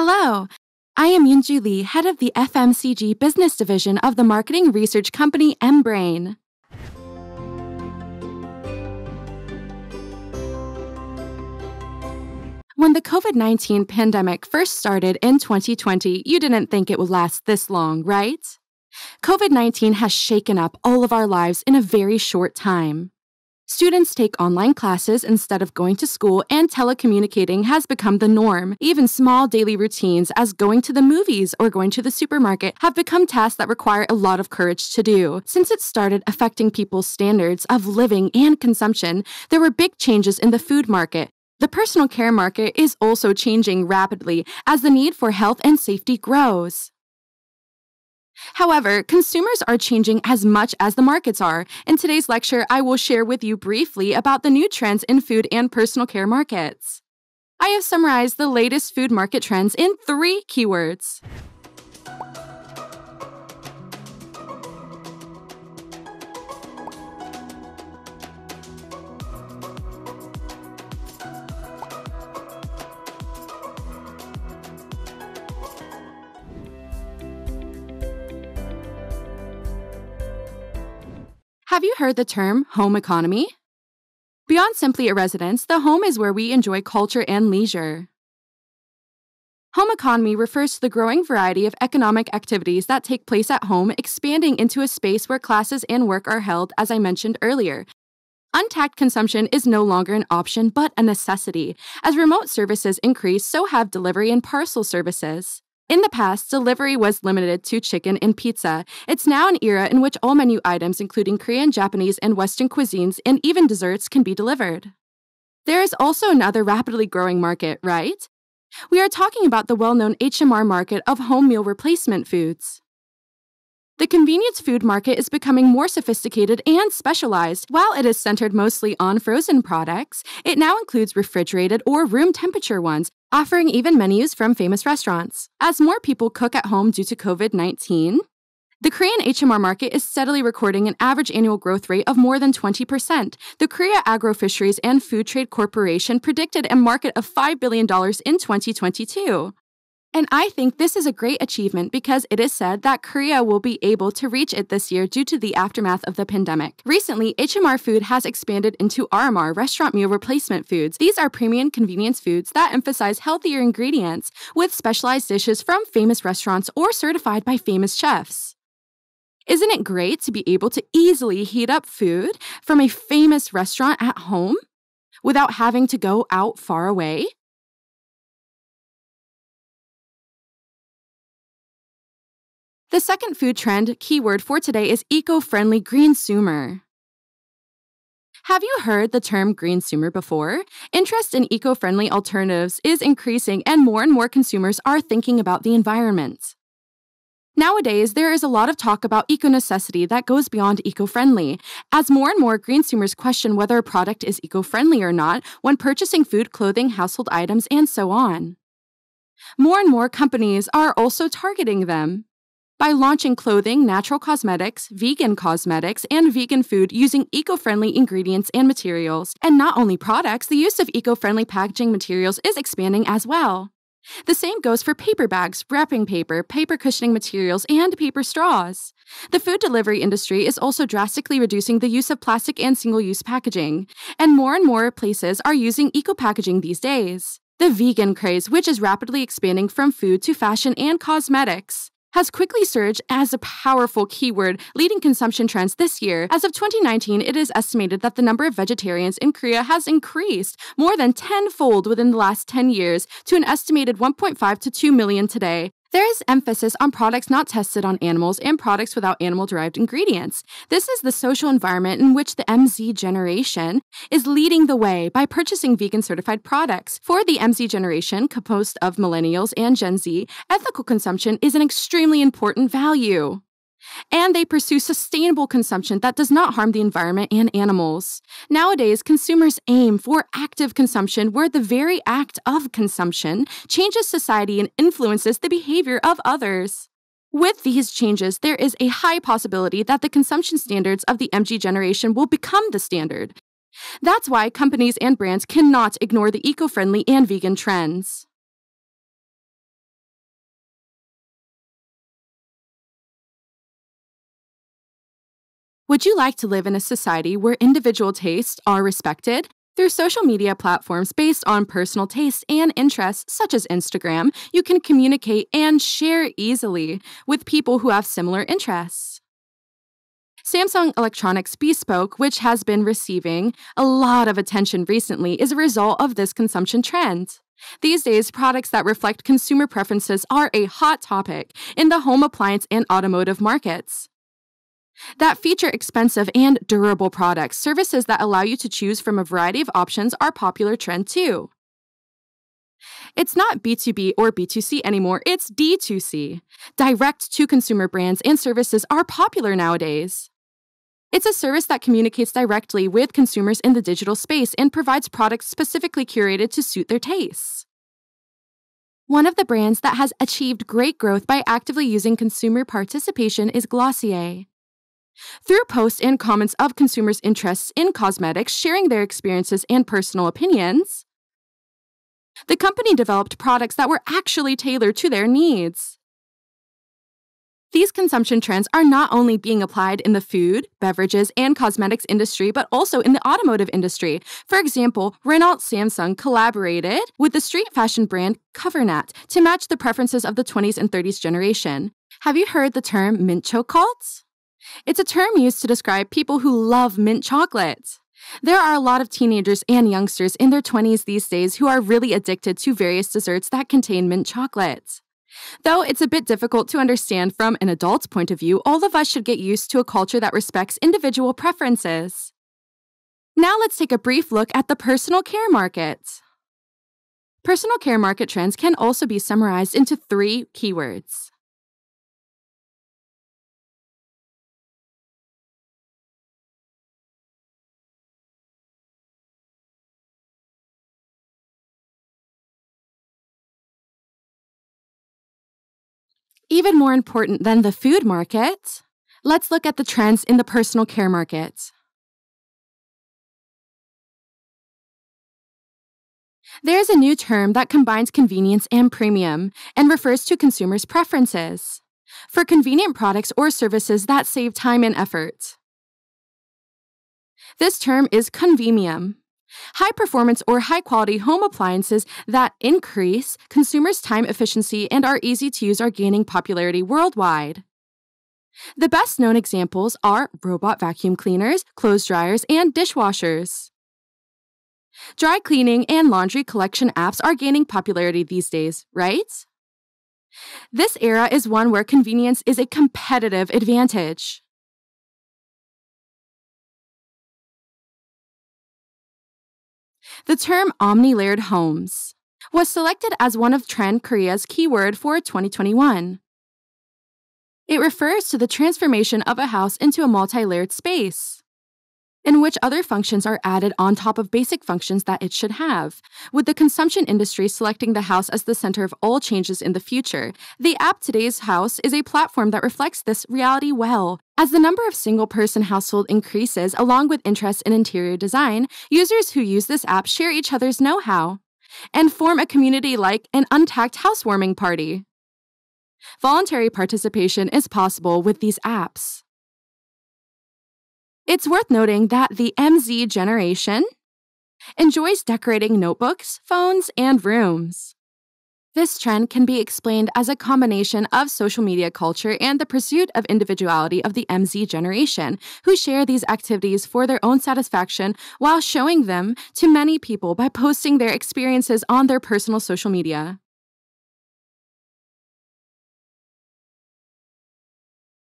Hello, I am Yoonju Lee, head of the FMCG business division of the marketing research company Embrain. When the COVID 19 pandemic first started in 2020, you didn't think it would last this long, right? COVID 19 has shaken up all of our lives in a very short time. Students take online classes instead of going to school, and telecommunicating has become the norm. Even small daily routines, as going to the movies or going to the supermarket, have become tasks that require a lot of courage to do. Since it started affecting people's standards of living and consumption, there were big changes in the food market. The personal care market is also changing rapidly as the need for health and safety grows. However, consumers are changing as much as the markets are. In today's lecture, I will share with you briefly about the new trends in food and personal care markets. I have summarized the latest food market trends in three keywords. Have you heard the term home economy? Beyond simply a residence, the home is where we enjoy culture and leisure. Home economy refers to the growing variety of economic activities that take place at home, expanding into a space where classes and work are held, as I mentioned earlier. Untact consumption is no longer an option but a necessity. As remote services increase, so have delivery and parcel services. In the past, delivery was limited to chicken and pizza. It's now an era in which all menu items, including Korean, Japanese, and Western cuisines, and even desserts, can be delivered. There is also another rapidly growing market, right? We are talking about the well known HMR market of home meal replacement foods. The convenience food market is becoming more sophisticated and specialized. While it is centered mostly on frozen products, it now includes refrigerated or room temperature ones, offering even menus from famous restaurants. As more people cook at home due to COVID 19, the Korean HMR market is steadily recording an average annual growth rate of more than 20%. The Korea Agro Fisheries and Food Trade Corporation predicted a market of $5 billion in 2022. And I think this is a great achievement because it is said that Korea will be able to reach it this year due to the aftermath of the pandemic. Recently, HMR Food has expanded into RMR, restaurant meal replacement foods. These are premium convenience foods that emphasize healthier ingredients with specialized dishes from famous restaurants or certified by famous chefs. Isn't it great to be able to easily heat up food from a famous restaurant at home without having to go out far away? The second food trend keyword for today is eco friendly greensumer. Have you heard the term greensumer before? Interest in eco friendly alternatives is increasing, and more and more consumers are thinking about the environment. Nowadays, there is a lot of talk about eco necessity that goes beyond eco friendly, as more and more greensumers question whether a product is eco friendly or not when purchasing food, clothing, household items, and so on. More and more companies are also targeting them by launching clothing, natural cosmetics, vegan cosmetics, and vegan food using eco friendly ingredients and materials. And not only products, the use of eco friendly packaging materials is expanding as well. The same goes for paper bags, wrapping paper, paper cushioning materials, and paper straws. The food delivery industry is also drastically reducing the use of plastic and single use packaging, and more and more places are using eco packaging these days. The vegan craze, which is rapidly expanding from food to fashion and cosmetics, has quickly surged as a powerful keyword leading consumption trends this year. As of 2019, it is estimated that the number of vegetarians in Korea has increased more than tenfold within the last 10 years to an estimated 1.5 to 2 million today. There is emphasis on products not tested on animals and products without animal derived ingredients. This is the social environment in which the MZ generation is leading the way by purchasing vegan certified products. For the MZ generation, composed of millennials and Gen Z, ethical consumption is an extremely important value and they pursue sustainable consumption that does not harm the environment and animals. Nowadays, consumers aim for active consumption where the very act of consumption changes society and influences the behavior of others. With these changes, there is a high possibility that the consumption standards of the MZ generation will become the standard. That's why companies and brands cannot ignore the eco friendly and vegan trends. Would you like to live in a society where individual tastes are respected? Through social media platforms based on personal tastes and interests, such as Instagram, you can communicate and share easily with people who have similar interests. Samsung Electronics Bespoke, which has been receiving a lot of attention recently, is a result of this consumption trend. These days, products that reflect consumer preferences are a hot topic in the home appliance and automotive markets that feature expensive and durable products. Services that allow you to choose from a variety of options are popular trend too. It's not B2B or B2C anymore, it's D2C. Direct to consumer brands and services are popular nowadays. It's a service that communicates directly with consumers in the digital space and provides products specifically curated to suit their tastes. One of the brands that has achieved great growth by actively using consumer participation is Glossier. Through posts and comments of consumers' interests in cosmetics, sharing their experiences and personal opinions, the company developed products that were actually tailored to their needs. These consumption trends are not only being applied in the food, beverages, and cosmetics industry, but also in the automotive industry. For example, Renault Samsung collaborated with the street fashion brand Covernat to match the preferences of the 20s and 30s generation. Have you heard the term mint chocolate? It's a term used to describe people who love mint chocolate. There are a lot of teenagers and youngsters in their 20s these days who are really addicted to various desserts that contain mint chocolate. Though it's a bit difficult to understand from an adult's point of view, all of us should get used to a culture that respects individual preferences. Now let's take a brief look at the personal care market. Personal care market trends can also be summarized into three keywords Even more important than the food market, let's look at the trends in the personal care market. There's a new term that combines convenience and premium and refers to consumers' preferences for convenient products or services that save time and effort. This term is convenium. High performance or high quality home appliances that increase consumers' time efficiency and are easy to use are gaining popularity worldwide. The best known examples are robot vacuum cleaners, clothes dryers, and dishwashers. Dry cleaning and laundry collection apps are gaining popularity these days, right? This era is one where convenience is a competitive advantage. The term omni layered homes was selected as one of Trend Korea's keyword for 2021. It refers to the transformation of a house into a multi layered space in which other functions are added on top of basic functions that it should have. With the consumption industry selecting the house as the center of all changes in the future, the app Today's House is a platform that reflects this reality well. As the number of single person household increases, along with interest in interior design, users who use this app share each other's know how and form a community like an untact housewarming party. Voluntary participation is possible with these apps. It's worth noting that the MZ generation enjoys decorating notebooks, phones, and rooms. This trend can be explained as a combination of social media culture and the pursuit of individuality of the MZ generation, who share these activities for their own satisfaction while showing them to many people by posting their experiences on their personal social media.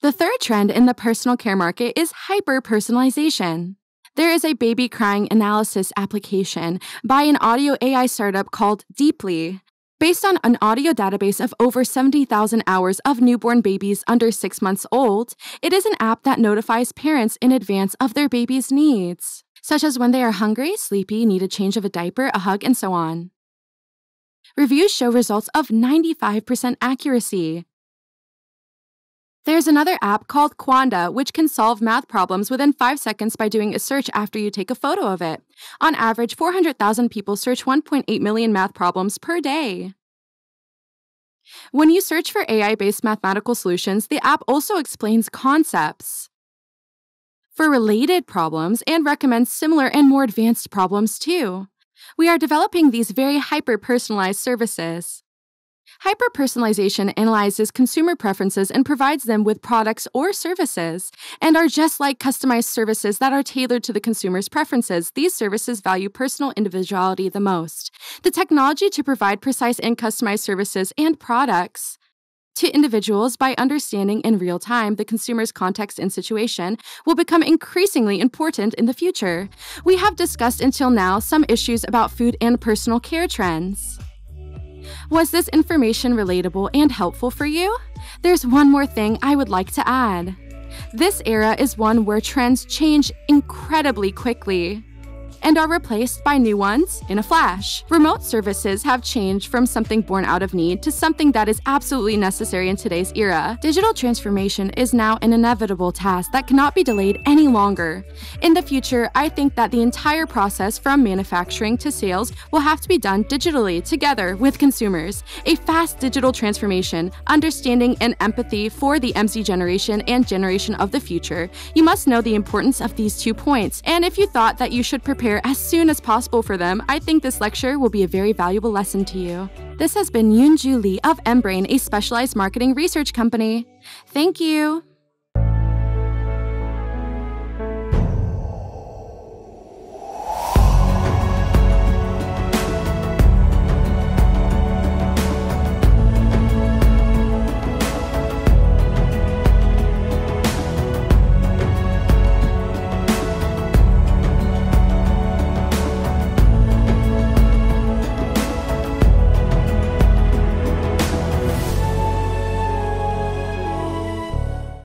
The third trend in the personal care market is hyper personalization. There is a baby crying analysis application by an audio AI startup called Deeply. Based on an audio database of over 70,000 hours of newborn babies under six months old, it is an app that notifies parents in advance of their baby's needs, such as when they are hungry, sleepy, need a change of a diaper, a hug, and so on. Reviews show results of 95% accuracy, there's another app called Qanda, which can solve math problems within five seconds by doing a search after you take a photo of it. On average, 400,000 people search 1.8 million math problems per day. When you search for AI based mathematical solutions, the app also explains concepts. for related problems and recommends similar and more advanced problems too. We are developing these very hyper personalized services. Hyperpersonalization analyzes consumer preferences and provides them with products or services. And are just like customized services that are tailored to the consumer's preferences, these services value personal individuality the most. The technology to provide precise and customized services and products to individuals by understanding in real time the consumer's context and situation will become increasingly important in the future. We have discussed until now some issues about food and personal care trends. Was this information relatable and helpful for you? There's one more thing I would like to add. This era is one where trends change incredibly quickly and are replaced by new ones in a flash. Remote services have changed from something born out of need to something that is absolutely necessary in today's era. Digital transformation is now an inevitable task that cannot be delayed any longer. In the future, I think that the entire process from manufacturing to sales will have to be done digitally together with consumers. A fast digital transformation, understanding and empathy for the MZ generation and generation of the future. You must know the importance of these two points, and if you thought that you should prepare prepare as soon as possible for them, I think this lecture will be a very valuable lesson to you. This has been Yoonju Lee of Embrain, a specialized marketing research company. Thank you.